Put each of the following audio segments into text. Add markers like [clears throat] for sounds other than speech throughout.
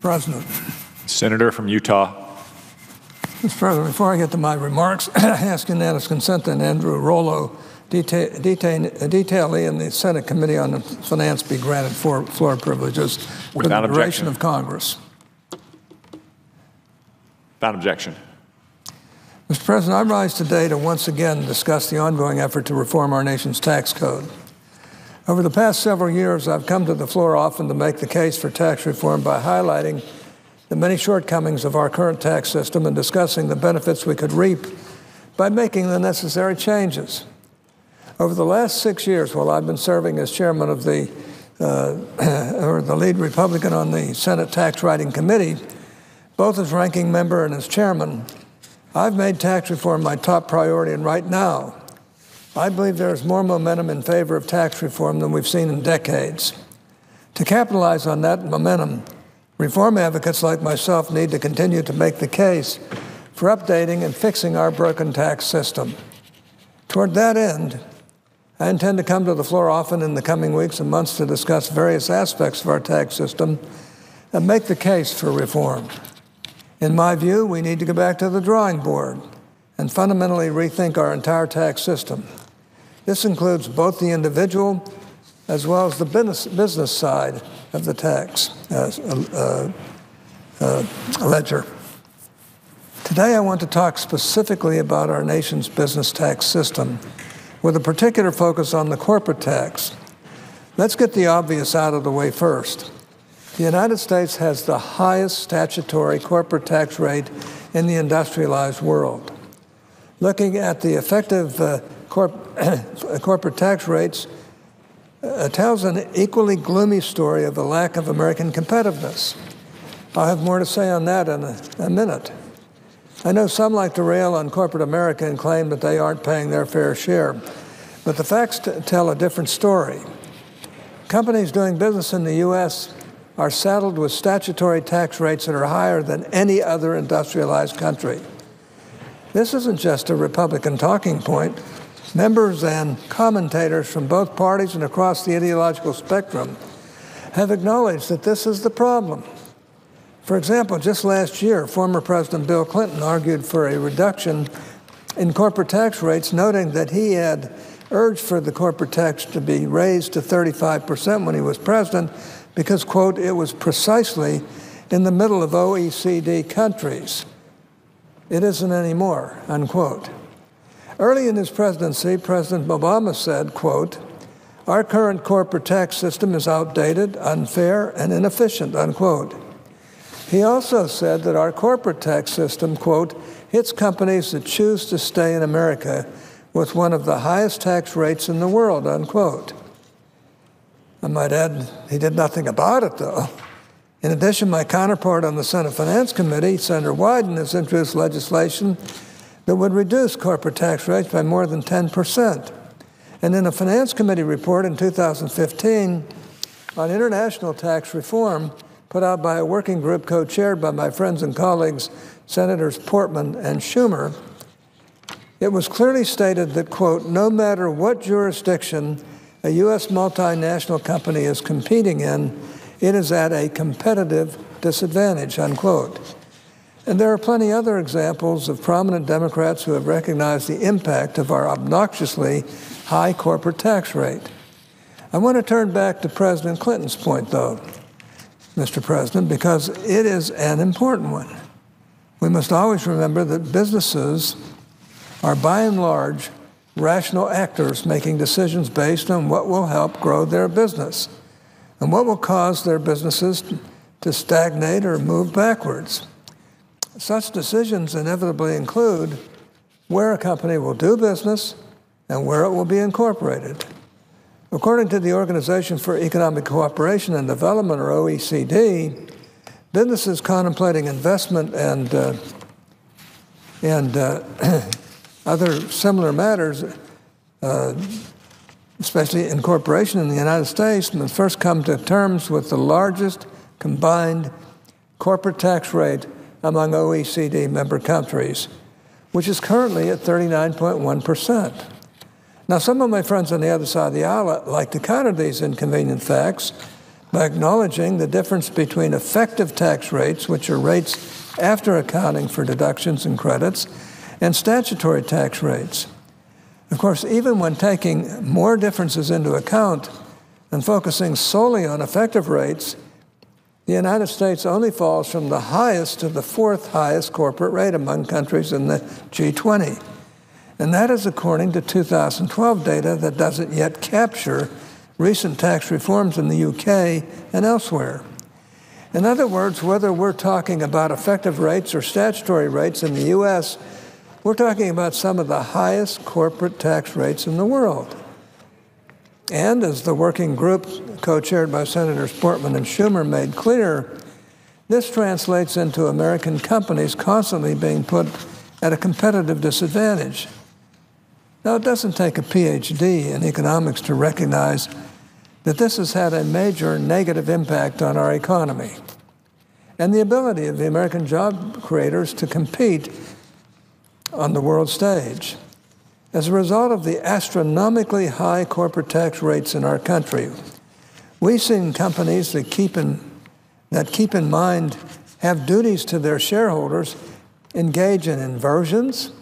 President. Senator from Utah. Mr. President, before I get to my remarks, I ask unanimous consent that Andrew Rollo, detail, detain, detailee in the Senate Committee on the Finance, be granted floor, floor privileges for Without the duration objection. of Congress. Without objection. Mr. President, I rise today to once again discuss the ongoing effort to reform our nation's tax code. Over the past several years, I've come to the floor often to make the case for tax reform by highlighting the many shortcomings of our current tax system and discussing the benefits we could reap by making the necessary changes. Over the last six years, while I've been serving as chairman of the, uh, [clears throat] or the lead Republican on the Senate Tax Writing Committee, both as ranking member and as chairman, I've made tax reform my top priority, and right now, I believe there is more momentum in favor of tax reform than we've seen in decades. To capitalize on that momentum, reform advocates like myself need to continue to make the case for updating and fixing our broken tax system. Toward that end, I intend to come to the floor often in the coming weeks and months to discuss various aspects of our tax system and make the case for reform. In my view, we need to go back to the drawing board and fundamentally rethink our entire tax system. This includes both the individual as well as the business, business side of the tax uh, uh, uh, ledger. Today, I want to talk specifically about our nation's business tax system with a particular focus on the corporate tax. Let's get the obvious out of the way first. The United States has the highest statutory corporate tax rate in the industrialized world. Looking at the effective uh, corp [coughs] corporate tax rates uh, tells an equally gloomy story of the lack of American competitiveness. I'll have more to say on that in a, a minute. I know some like to rail on corporate America and claim that they aren't paying their fair share, but the facts tell a different story. Companies doing business in the U.S. are saddled with statutory tax rates that are higher than any other industrialized country. This isn't just a Republican talking point. Members and commentators from both parties and across the ideological spectrum have acknowledged that this is the problem. For example, just last year, former President Bill Clinton argued for a reduction in corporate tax rates, noting that he had urged for the corporate tax to be raised to 35% when he was president because, quote, it was precisely in the middle of OECD countries. It isn't anymore, unquote. Early in his presidency, President Obama said, quote, our current corporate tax system is outdated, unfair, and inefficient, unquote. He also said that our corporate tax system, quote, hits companies that choose to stay in America with one of the highest tax rates in the world, unquote. I might add, he did nothing about it, though. In addition, my counterpart on the Senate Finance Committee, Senator Wyden, has introduced legislation that would reduce corporate tax rates by more than 10%. And in a Finance Committee report in 2015 on international tax reform, put out by a working group co chaired by my friends and colleagues, Senators Portman and Schumer, it was clearly stated that, quote, no matter what jurisdiction a U.S. multinational company is competing in, it is at a competitive disadvantage, unquote. And there are plenty other examples of prominent Democrats who have recognized the impact of our obnoxiously high corporate tax rate. I want to turn back to President Clinton's point, though, Mr. President, because it is an important one. We must always remember that businesses are by and large rational actors making decisions based on what will help grow their business and what will cause their businesses to stagnate or move backwards. Such decisions inevitably include where a company will do business and where it will be incorporated. According to the Organization for Economic Cooperation and Development, or OECD, businesses contemplating investment and, uh, and uh, [clears throat] other similar matters, uh, especially incorporation in the United States, must first come to terms with the largest combined corporate tax rate among OECD member countries, which is currently at 39.1 percent. Now, some of my friends on the other side of the aisle like to counter these inconvenient facts by acknowledging the difference between effective tax rates, which are rates after accounting for deductions and credits, and statutory tax rates. Of course, even when taking more differences into account and focusing solely on effective rates, the United States only falls from the highest to the fourth highest corporate rate among countries in the G20. And that is according to 2012 data that doesn't yet capture recent tax reforms in the UK and elsewhere. In other words, whether we're talking about effective rates or statutory rates in the US, we're talking about some of the highest corporate tax rates in the world. And as the working group co chaired by Senators Portman and Schumer made clear, this translates into American companies constantly being put at a competitive disadvantage. Now, it doesn't take a PhD in economics to recognize that this has had a major negative impact on our economy and the ability of the American job creators to compete on the world stage. As a result of the astronomically high corporate tax rates in our country, we've seen companies that keep in, that keep in mind have duties to their shareholders engage in inversions,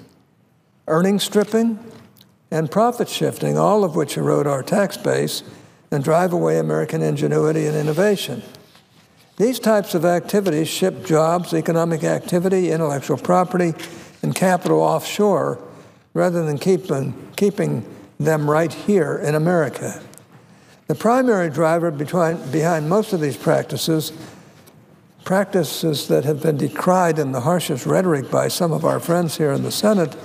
earning stripping, and profit shifting, all of which erode our tax base and drive away American ingenuity and innovation. These types of activities ship jobs, economic activity, intellectual property, and capital offshore rather than keep them, keeping them right here in America. The primary driver behind, behind most of these practices, practices that have been decried in the harshest rhetoric by some of our friends here in the Senate,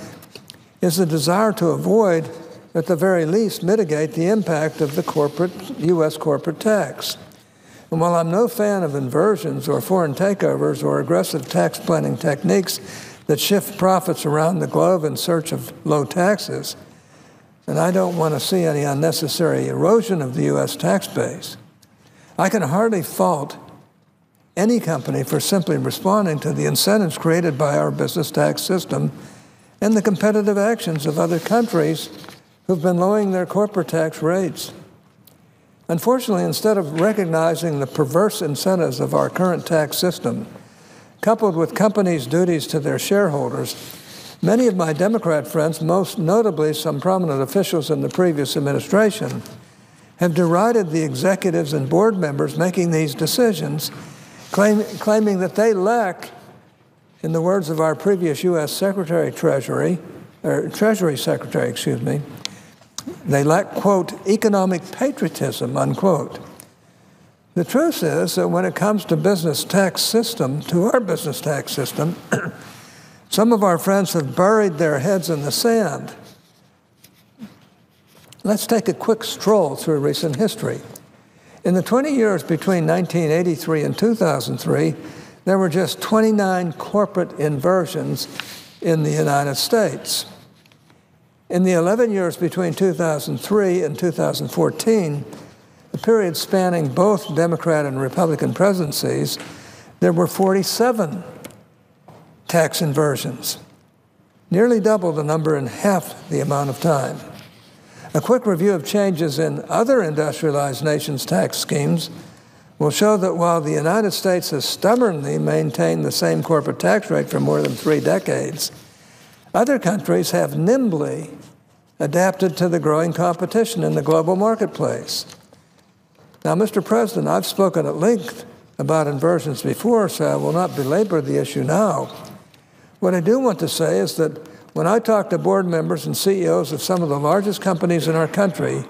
is the desire to avoid, at the very least, mitigate the impact of the corporate U.S. corporate tax. And while I'm no fan of inversions or foreign takeovers or aggressive tax planning techniques, that shift profits around the globe in search of low taxes. And I don't want to see any unnecessary erosion of the U.S. tax base. I can hardly fault any company for simply responding to the incentives created by our business tax system and the competitive actions of other countries who've been lowering their corporate tax rates. Unfortunately, instead of recognizing the perverse incentives of our current tax system, coupled with companies' duties to their shareholders, many of my Democrat friends, most notably some prominent officials in the previous administration, have derided the executives and board members making these decisions, claim, claiming that they lack, in the words of our previous U.S. Secretary Treasury, or Treasury Secretary, excuse me, they lack, quote, economic patriotism, unquote. The truth is that when it comes to business tax system, to our business tax system, [clears throat] some of our friends have buried their heads in the sand. Let's take a quick stroll through recent history. In the 20 years between 1983 and 2003, there were just 29 corporate inversions in the United States. In the 11 years between 2003 and 2014, the period spanning both Democrat and Republican presidencies, there were 47 tax inversions, nearly double the number in half the amount of time. A quick review of changes in other industrialized nations' tax schemes will show that while the United States has stubbornly maintained the same corporate tax rate for more than three decades, other countries have nimbly adapted to the growing competition in the global marketplace. Now, Mr. President, I've spoken at length about inversions before, so I will not belabor the issue now. What I do want to say is that when I talk to board members and CEOs of some of the largest companies in our country,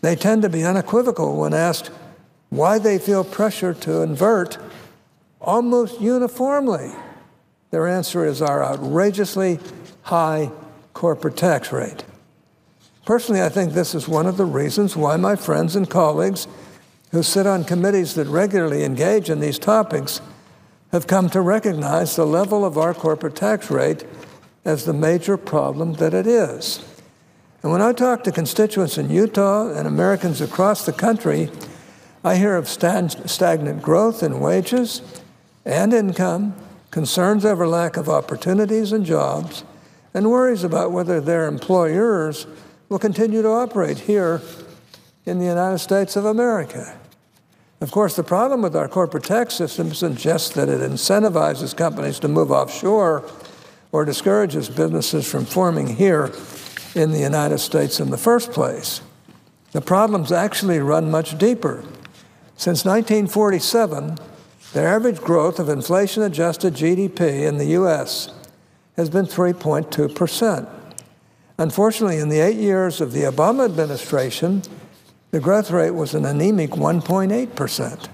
they tend to be unequivocal when asked why they feel pressure to invert almost uniformly. Their answer is our outrageously high corporate tax rate. Personally, I think this is one of the reasons why my friends and colleagues who sit on committees that regularly engage in these topics have come to recognize the level of our corporate tax rate as the major problem that it is. And when I talk to constituents in Utah and Americans across the country, I hear of stagnant growth in wages and income, concerns over lack of opportunities and jobs, and worries about whether their employers will continue to operate here in the United States of America. Of course, the problem with our corporate tax system isn't just that it incentivizes companies to move offshore or discourages businesses from forming here in the United States in the first place. The problems actually run much deeper. Since 1947, the average growth of inflation adjusted GDP in the U.S. has been 3.2%. Unfortunately, in the eight years of the Obama administration, the growth rate was an anemic 1.8%.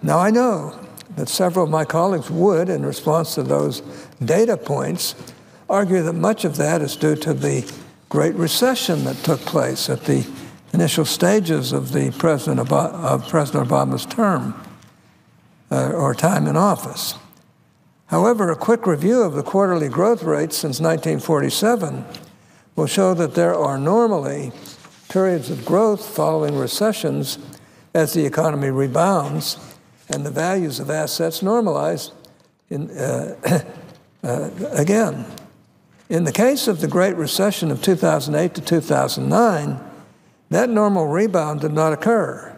Now, I know that several of my colleagues would, in response to those data points, argue that much of that is due to the Great Recession that took place at the initial stages of, the President, of President Obama's term uh, or time in office. However, a quick review of the quarterly growth rates since 1947 will show that there are normally periods of growth following recessions as the economy rebounds and the values of assets normalize in, uh, [coughs] uh, again. In the case of the Great Recession of 2008 to 2009, that normal rebound did not occur.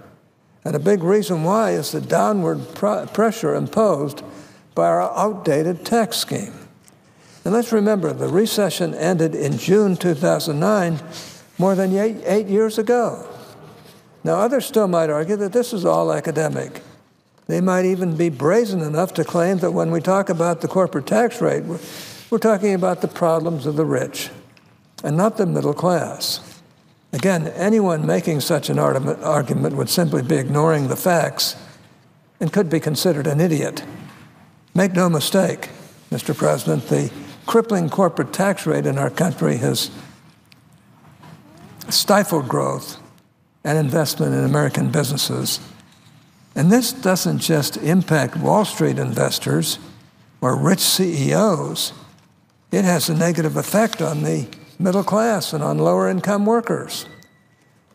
And a big reason why is the downward pr- pressure imposed by our outdated tax scheme. And let's remember, the recession ended in June 2009, more than eight, eight years ago. Now, others still might argue that this is all academic. They might even be brazen enough to claim that when we talk about the corporate tax rate, we're, we're talking about the problems of the rich and not the middle class. Again, anyone making such an argument would simply be ignoring the facts and could be considered an idiot. Make no mistake, Mr. President, the crippling corporate tax rate in our country has stifled growth and investment in American businesses. And this doesn't just impact Wall Street investors or rich CEOs, it has a negative effect on the middle class and on lower income workers.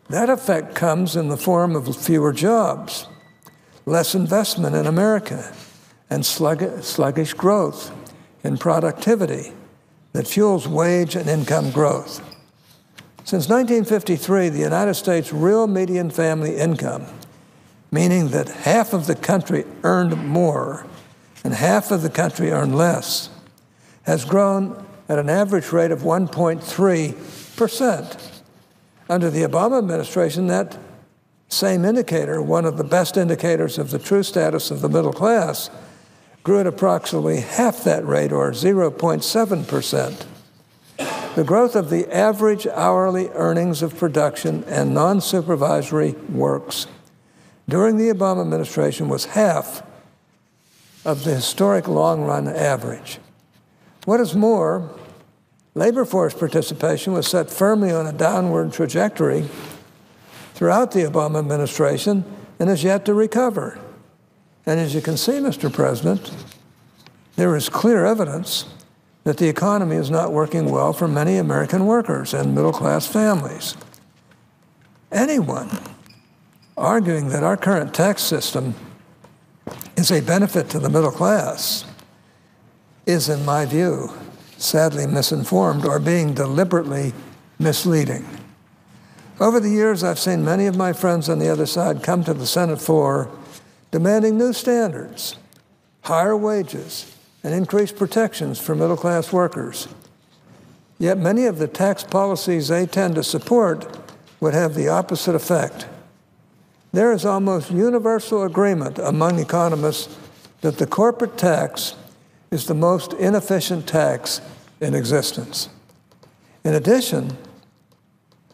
That effect comes in the form of fewer jobs, less investment in America, and sluggish growth in productivity that fuels wage and income growth. Since 1953, the United States' real median family income, meaning that half of the country earned more and half of the country earned less, has grown at an average rate of 1.3%. Under the Obama administration, that same indicator, one of the best indicators of the true status of the middle class, grew at approximately half that rate, or 0.7%. The growth of the average hourly earnings of production and non supervisory works during the Obama administration was half of the historic long run average. What is more, labor force participation was set firmly on a downward trajectory throughout the Obama administration and is yet to recover. And as you can see, Mr. President, there is clear evidence that the economy is not working well for many American workers and middle class families. Anyone arguing that our current tax system is a benefit to the middle class is, in my view, sadly misinformed or being deliberately misleading. Over the years, I've seen many of my friends on the other side come to the Senate floor demanding new standards, higher wages, and increased protections for middle class workers. Yet many of the tax policies they tend to support would have the opposite effect. There is almost universal agreement among economists that the corporate tax is the most inefficient tax in existence. In addition,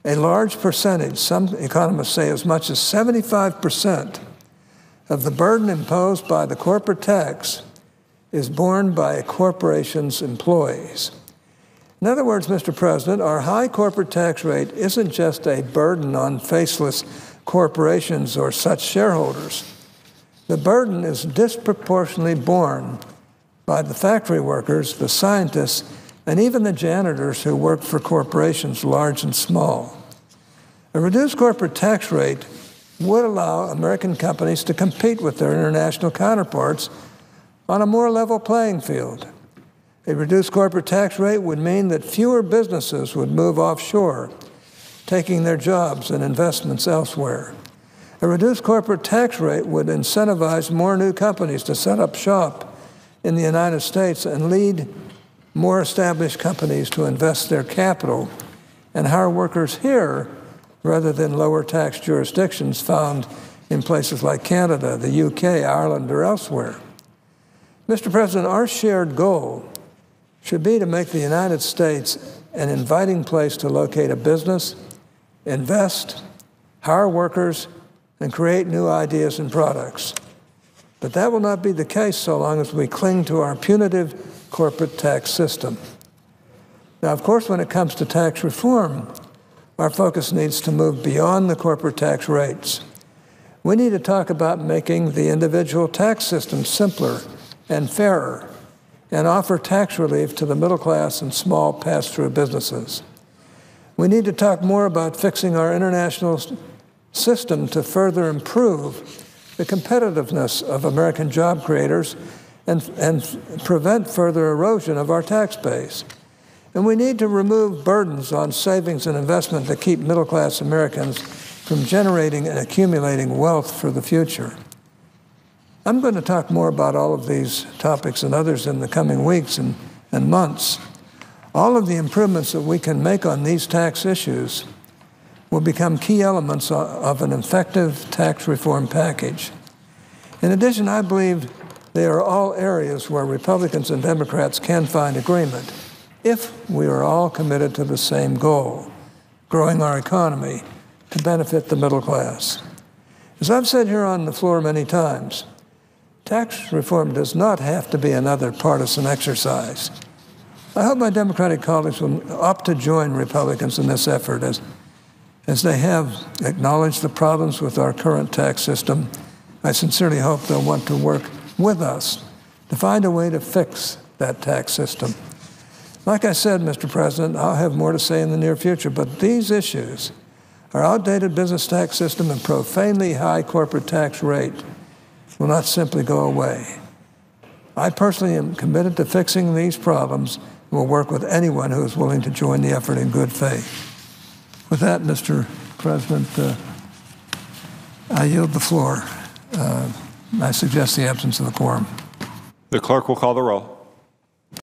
a large percentage, some economists say as much as 75 percent, of the burden imposed by the corporate tax is borne by a corporation's employees. In other words, Mr. President, our high corporate tax rate isn't just a burden on faceless corporations or such shareholders. The burden is disproportionately borne by the factory workers, the scientists, and even the janitors who work for corporations large and small. A reduced corporate tax rate would allow American companies to compete with their international counterparts on a more level playing field. A reduced corporate tax rate would mean that fewer businesses would move offshore, taking their jobs and investments elsewhere. A reduced corporate tax rate would incentivize more new companies to set up shop in the United States and lead more established companies to invest their capital and hire workers here rather than lower tax jurisdictions found in places like Canada, the UK, Ireland, or elsewhere. Mr. President, our shared goal should be to make the United States an inviting place to locate a business, invest, hire workers, and create new ideas and products. But that will not be the case so long as we cling to our punitive corporate tax system. Now, of course, when it comes to tax reform, our focus needs to move beyond the corporate tax rates. We need to talk about making the individual tax system simpler and fairer and offer tax relief to the middle class and small pass through businesses. We need to talk more about fixing our international system to further improve the competitiveness of American job creators and, and prevent further erosion of our tax base. And we need to remove burdens on savings and investment that keep middle class Americans from generating and accumulating wealth for the future. I'm going to talk more about all of these topics and others in the coming weeks and, and months. All of the improvements that we can make on these tax issues will become key elements of an effective tax reform package. In addition, I believe they are all areas where Republicans and Democrats can find agreement if we are all committed to the same goal growing our economy to benefit the middle class. As I've said here on the floor many times, tax reform does not have to be another partisan exercise. I hope my Democratic colleagues will opt to join Republicans in this effort as as they have acknowledged the problems with our current tax system, I sincerely hope they'll want to work with us to find a way to fix that tax system. Like I said, Mr. President, I'll have more to say in the near future, but these issues, our outdated business tax system and profanely high corporate tax rate, will not simply go away. I personally am committed to fixing these problems and will work with anyone who is willing to join the effort in good faith. With that, Mr. President, uh, I yield the floor. Uh, I suggest the absence of a quorum. The clerk will call the roll.